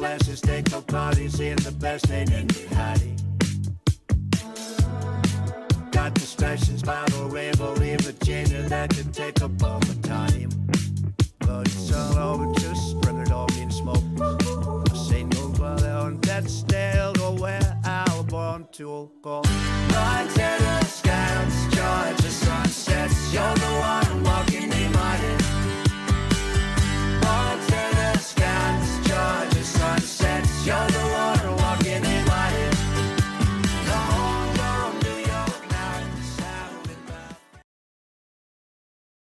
classes, take no parties in the best ain't in the hiding. Got distractions by the rainbow in Virginia that can take up all my time. But it's all over, just spread it all in smoke. I say no nobody on that stale or where I want to go. My